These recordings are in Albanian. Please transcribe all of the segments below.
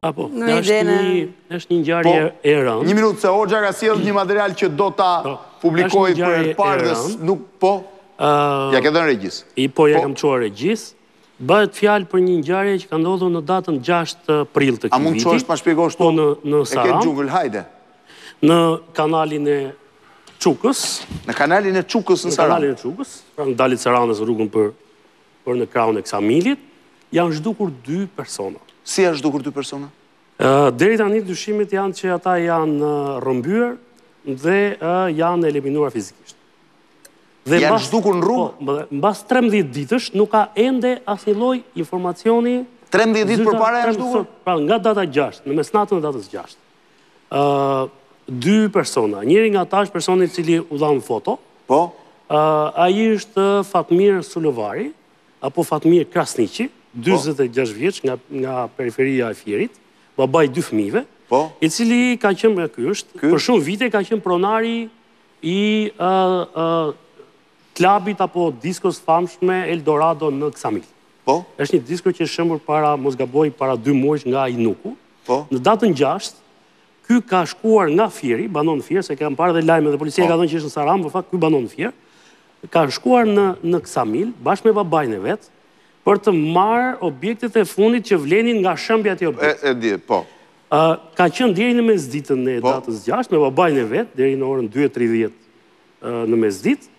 Apo, është një, është një ngjarje po, e rëndë. Një minutë se Hoxha ka sjellë një material që do ta po, publikojë për herë të parë, nuk po. Uh, ja ke dhënë regjisë. Po, ja po. kam çuar regjisë. Bëhet fjalë për një ngjarje që ka ndodhur në datën 6 prill të këtij viti. A mund të na shpjegosh po në në Sarandë? E ke xhungul, hajde. Në kanalin e Çukës. Në kanalin e Çukës në Sarandë. Në kanalin e Çukës, pra në dalje të Sarandës rrugën për, për në krahun e Ksamilit, janë zhdukur dy persona. Si janë zhdukur dy persona? Uh, deri tani dyshimet janë që ata janë rrëmbyer dhe uh, janë eliminuar fizikisht. Dhe janë zhdukur në rrugë? Po, mbas 13 ditësh nuk ka ende asnjë lloj informacioni 13 ditë përpara janë zhdukur? Pra nga data 6, në mesnatën e datës 6. dy persona. Njëri nga ta është personi i cili ju dhamë foto. Po? Ai është Fatmir Sulovari, apo Fatmir Krasniqi, 26 po. vjeç nga periferia e Fierit, baba i dy fëmijëve, po. i cili ka qenë nga ky është, për shumë vite ka qenë pronari i klabit apo diskos së famshme Eldorado në Ksamil. Po? është një disko që është shëmbur para, mos gaboj, para dy muajsh nga INUK-u. Në datën gjashtë, ky ka shkuar nga Fieri, banon në Fier, se kam parë dhe lajme dhe policia ka thënë që ishte në Sarandë, por në fakt ky banon në Fier. Ka shkuar në në Ksamil bashkë me babain e vet për të marrë objektet e fundit që vlenin nga shembja e atij objekti. E di, po. Ë ka qenë deri në mesditën e datës gjashtë me babain e vet deri në orën dy e tridhjetë në mesditë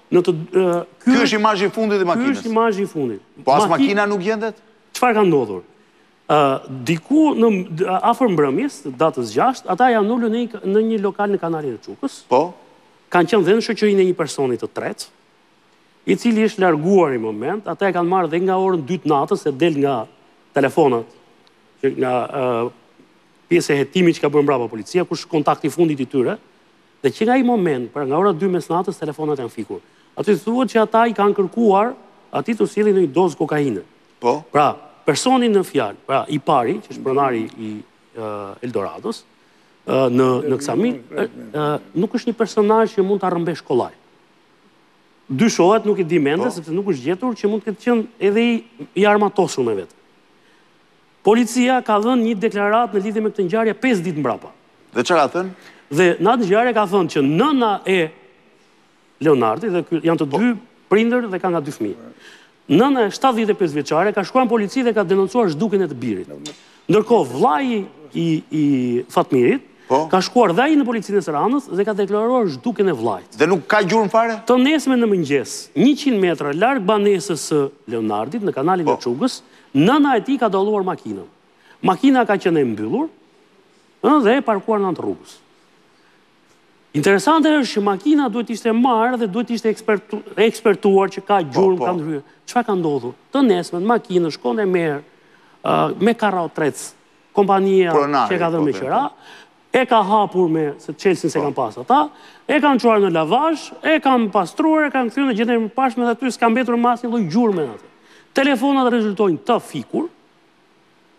Në të ky është imazhi i fundit i makinës. Ky është imazhi i fundit. Po as makina nuk gjendet? Çfarë ka ndodhur? Ë diku në afër mbrëmjes së datës 6, ata janë ulur në një në një lokal në kanalin e Çukës. Po. Kanë qenë dhe në shoqërinë e një personi të tretë, i cili është larguar një moment, ata e kanë marrë dhe nga orën 2 të natës se del nga telefonat që nga pjesa e hetimit që ka bërë mbrapa policia, ku ish kontakti i fundit i tyre, Dhe që nga ai moment, pra nga ora dy mesnatës telefonat janë fikur. Aty thuhet që ata i kanë kërkuar atij t'u sjellë ndonjë dozë kokaine. Po. Pra, personi në fjalë, pra i pari, që është pronari i Eldorados, në në Ksamil, nuk është një personazh që mund ta rrëmbesh kollaj. Dyshohet, nuk e dimë ende, po. sepse nuk është gjetur që mund të ketë qenë edhe i, i armatosur me vete. Policia ka dhënë një deklaratë në lidhje me këtë ngjarje pesë ditë mbrapa. Dhe çfarë ka thënë? Dhe në atë ngjarje ka thënë që nëna e Leonardit edhe ky janë të po. dy prindër dhe ka nga dy fëmijë. Nëna e 75 vjeçare ka shkuar në polici dhe ka denoncuar zhdukjen e të birit. Ndërkohë vllai i i Fatmirit po. ka shkuar dhe ai në policinë e Sarandës dhe ka deklaruar zhdukjen e vllait. Dhe nuk ka gjurmë fare? Të nesërmen në mëngjes, 100 metra larg banesës së Leonardit në kanalin e po. Çukës, Nëna e tij ka dalluar makinën. Makina ka qenë e mbyllur, ëh, dhe e parkuar në anë të rrugës. Interesante është që makina duhet të ishte marrë dhe duhet të ishte ekspertu, ekspertuar që ka po, gjurmë, po. ka ndyrë. Çfarë ka ndodhur? Të nesërmen, makinën, shkon e merr, me karrotrec, kompania që e ka dhënë me po, qera, e ka hapur me çelësin se po. kanë pas ata, e kanë çuar në lavazh, e kanë pastruar, e kanë kthyer në gjendjen e parshme dhe aty s'ka mbetur më asnjë lloj gjurme atë. Telefonat rezultojnë të fikur.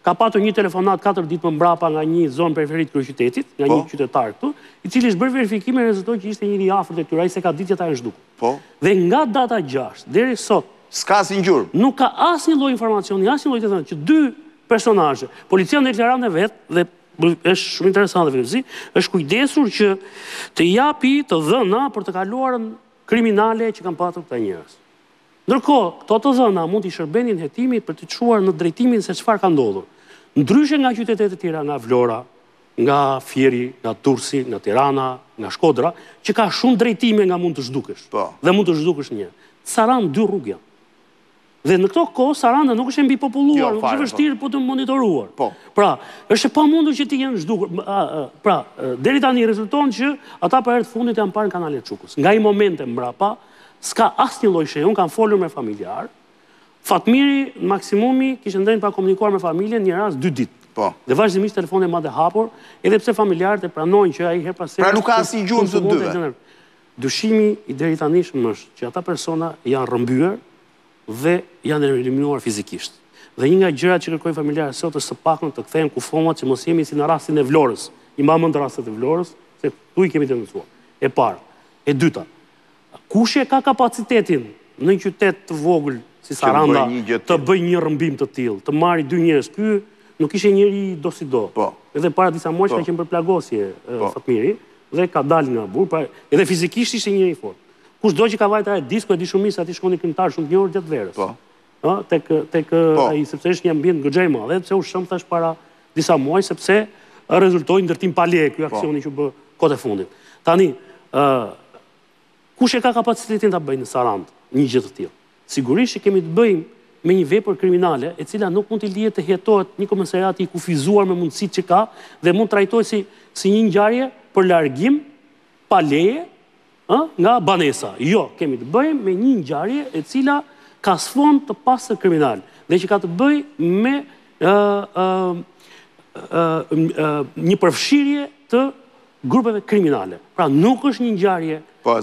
Ka patur një telefonat 4 ditë më mbrapa nga një zonë periferike të qytetit, nga një po. qytetar këtu, i cili ishin bërë verifikime dhe rezultoi që ishte njeri i afërt i tyre, ai s'e ka ditë që ata janë zhdukur. Po. Dhe nga data 6 deri sot s'ka asnjë gjurmë. Nuk ka asnjë lloj informacioni, asnjë lloj të dhëne që dy personazhe. Policia në deklaratën e vet dhe është shumë interesante filozofsi, është kujdesur që të japi të dhëna për të kaluarën kriminale që kanë patur këta njerëz. Ndërkohë, këto të dhëna mund t'i shërbenin hetimit për t'i çuar në drejtimin se çfarë ka ndodhur. Ndryshe nga qytetet e tjera, nga Vlora, nga Fieri, nga Durrësi, nga Tirana, nga Shkodra, që ka shumë drejtime nga mund të zhdukesh. Po. Dhe mund të zhdukesh një. Në Sarandë dy rrugë janë. Dhe në këto kohë Saranda nuk është e mbipopulluar, jo, nuk është e vështirë për t'u monitoruar. Po. Pra, është e pamundur që të jenë zhdukur. Pra, deri tani rezulton që ata për herë të fundit janë parë në kanalin e Çukës. Nga ai moment e mbrapa, s'ka asnjë lloj shenjë. Unë kam folur me familjarë. Fatmiri maksimumi kishte ndenjur pa komunikuar me familjen një rast dy ditë. Po. Dhe vazhdimisht telefonin e mbante hapur, edhe pse familjarët e pranojnë që ai herë pas herë. Pra nuk ka asnjë gjurmë të dyve. Dyshimi i deritanishëm është që ata persona janë rrëmbyer dhe janë eliminuar fizikisht. Dhe një nga gjërat që kërkojnë familjarët sot është të paktën të kthehen kufomat që mos jemi si në rastin e Vlorës. I mba mend rastet e Vlorës, se këtu i kemi denoncuar. E para. E dyta, kush e ka kapacitetin në një qytet të vogël si Saranda të bëjë një rrëmbim të tillë, të marrë dy njerëz. Ky nuk ishte njeri dosido. Edhe para disa muajsh ka qenë për plagosje Fatmiri, Dhe ka dalë nga burgu, pra edhe fizikisht ishte njeri i fortë. Kushdo që ka vajtur në atë disko e di shumë mirë se aty shkonin këngëtarë shumë të njohur gjatë verës. Po. Po, tek, tek po. ai sepse është një ambient goxha i madh, edhe pse u shemb thashë para disa muajsh sepse rezultoi ndërtim pa leje ky po. aksioni që u bë kohët e fundit. Tani, ë Kush e ka kapacitetin ta bëjë në Sarandë një gjë të tillë? Sigurisht që kemi të bëjmë me një vepër kriminale e cila nuk mund t'i lihet të hetohet një komisariati të kufizuar me mundësitë që ka dhe mund të trajtohet si si një ngjarje për largim pa leje ë nga banesa. Jo, kemi të bëjmë me një ngjarje e cila ka sfond të pastër kriminal dhe që ka të bëjë me ë ë ë një përfshirje të grupeve kriminale. Pra nuk është një ngjarje po,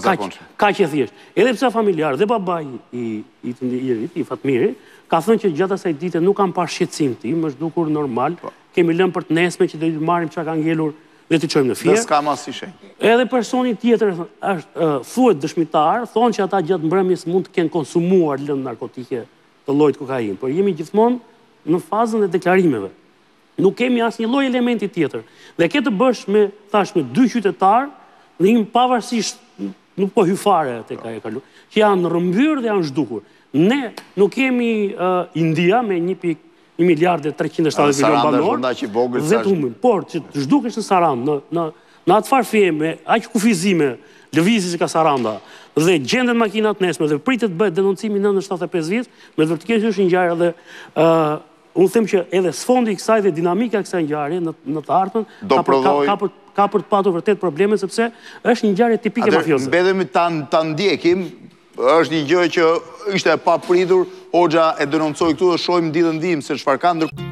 kaq e thjeshtë. Edhe pse familjarë dhe babai i i të njërit, i Fatmirit, ka thënë që gjatë asaj dite nuk kam parë shqetësim tij, më është dukur normal. Po. Kemi lënë për të nesme që do të marrim çka ka ngelur dhe t'i çojmë në Fier. Dhe s'ka më asnjë shenjë. Edhe personi tjetër është thuhet dëshmitar, thonë që ata gjatë mbrëmjes mund të kenë konsumuar lëndë narkotike të llojit kokainë, por jemi gjithmonë në fazën e deklarimeve. Nuk kemi asnjë lloj elementi tjetër. Dhe ke të bësh me, thash, me dy qytetarë në një pavarësisht nuk po hy fare tek e kaluara, që janë rrëmbyer dhe janë zhdukur. Ne nuk kemi uh, India me 1.1 një miliard e 370 milion banorë dhe të humbin. Por, që të zhdukesh në Sarandë, në, në, në atë farë themi, aqë kufizime, lëvizje që ka Saranda, dhe gjenden makinat nesme, dhe pritet bëhet denoncimi 975 vjetë, me të vërtë keshë është një ngjarje dhe uh, Unë them që edhe sfondi i kësaj dhe dinamika e kësaj ngjarje në në të ardhmen ka për ka për ka për të patur vërtet probleme sepse është një ngjarje tipike mafioze. Mbetet ta ta ndjekim, është një gjë që ishte e papritur, Hoxha e denoncoi këtu dhe shohim ditët në vijim se çfarë ka ndodhur